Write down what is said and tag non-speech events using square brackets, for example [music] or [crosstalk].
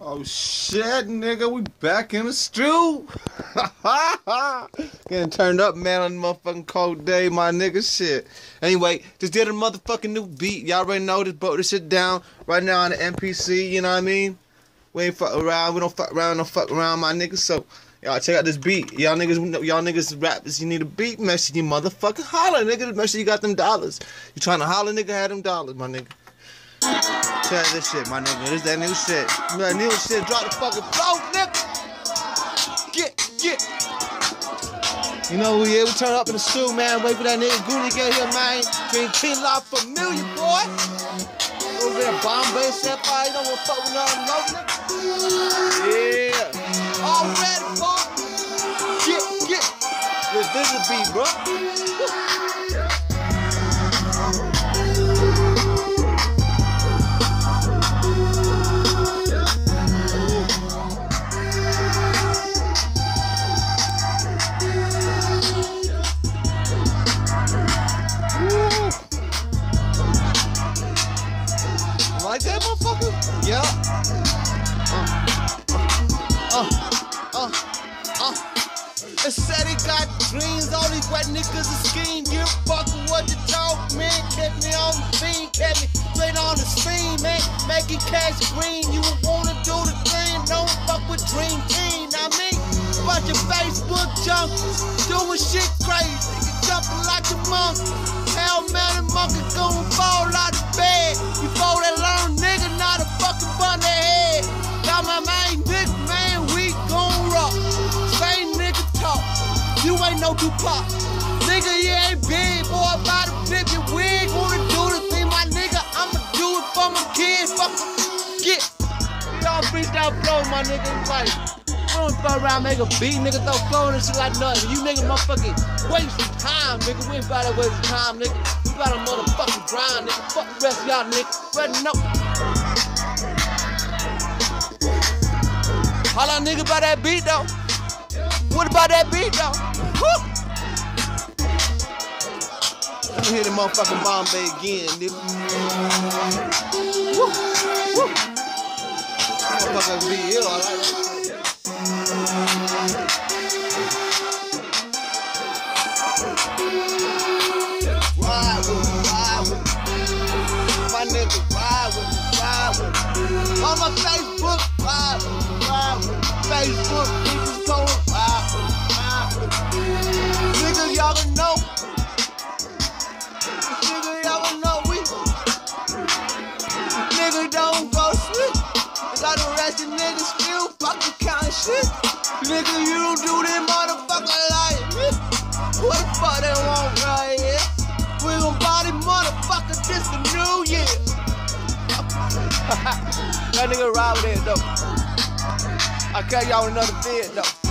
Oh shit, nigga, we back in the stew. [laughs] Getting turned up, man, on the motherfucking cold day, my nigga. Shit. Anyway, just did a motherfucking new beat. Y'all already know this, broke this shit down right now on the MPC. You know what I mean? We ain't fuck around. We don't fuck around. Don't fuck around, my nigga. So. Y'all check out this beat. Y'all niggas, y'all niggas rappers, you need a beat message. You motherfucking holler, nigga. Make sure you got them dollars. You trying to holler, nigga, have them dollars, my nigga. This shit, my nigga. This that new shit. That new shit. Drop the fucking flow, nigga. Get, get. You know, who yeah, we turn up in the stew, man. Wait for that nigga Goonie to get here, man. Drink Teen Law familiar, boy. Over there, Bombay, Sapphire. You don't want to fuck with nothing, no, nigga. Yeah. All ready, boy. Get, get. This, this is a beat, bro. Dreams, all these wet niggas a scheme. You fucking what you talk, man. Kept me on the scene, kept me straight on the scene, man. Making cash green, you wanna do the dream. Don't fuck with Dream Team, I mean. Bunch of Facebook junkies doing shit crazy. Jumping like a monkey. Hell man, a monkey gon' fall out of bed. Before they learn nigga not a fucking bun their head. Got my main nigga, no Tupac. Nigga, you ain't big, boy, about to flip your wig. Wanna do the thing, my nigga, I'ma do it for my kids. Fuck get. Y'all freestyle flow, my nigga. Like, we don't fuck around, make a beat, nigga, throw flow and shit like nothing. You nigga motherfucking wasting time, nigga. We ain't about to waste time, nigga. We about to motherfucking grind, nigga. Fuck the rest of y'all, nigga. Ready know. Holla, nigga, about that beat, though. What about that beat, though? Woo! Hear the motherfucking Bombay again, nigga. Woo! Woo! Yeah, I like niggas still fucking shit. Nigga, you don't do that motherfucker like me. What the fuck they want right here? We gon' motherfucker this the new year. that nigga ride with it though. I'll catch y'all another vid though.